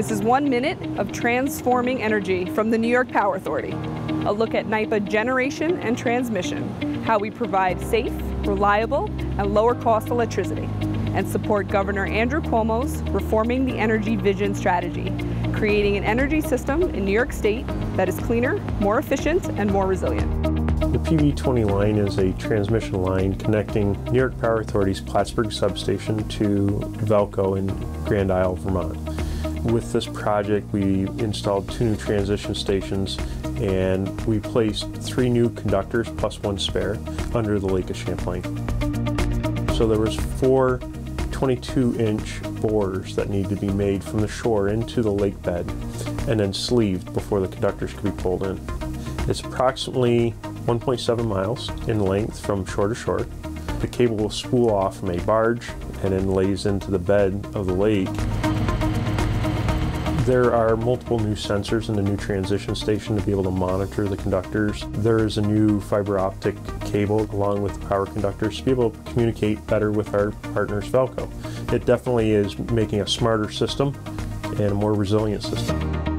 This is one minute of transforming energy from the New York Power Authority. A look at NYPA generation and transmission, how we provide safe, reliable, and lower cost electricity, and support Governor Andrew Cuomo's Reforming the Energy Vision strategy, creating an energy system in New York State that is cleaner, more efficient, and more resilient. The PV20 line is a transmission line connecting New York Power Authority's Plattsburgh substation to Velco in Grand Isle, Vermont. With this project, we installed two new transition stations and we placed three new conductors plus one spare under the Lake of Champlain. So there was four 22-inch bores that need to be made from the shore into the lake bed and then sleeved before the conductors could be pulled in. It's approximately 1.7 miles in length from shore to shore. The cable will spool off from a barge and then lays into the bed of the lake. There are multiple new sensors in the new transition station to be able to monitor the conductors. There is a new fiber optic cable along with power conductors to be able to communicate better with our partners Velco. It definitely is making a smarter system and a more resilient system.